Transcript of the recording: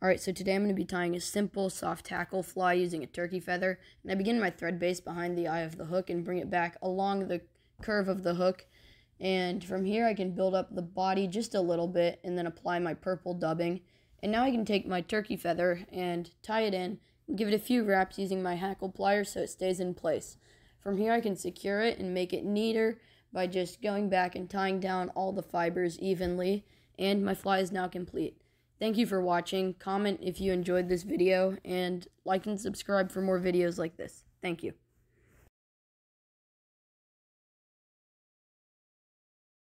Alright, so today I'm going to be tying a simple soft hackle fly using a turkey feather. And I begin my thread base behind the eye of the hook and bring it back along the curve of the hook. And from here I can build up the body just a little bit and then apply my purple dubbing. And now I can take my turkey feather and tie it in and give it a few wraps using my hackle pliers so it stays in place. From here I can secure it and make it neater by just going back and tying down all the fibers evenly. And my fly is now complete. Thank you for watching. Comment if you enjoyed this video and like and subscribe for more videos like this. Thank you.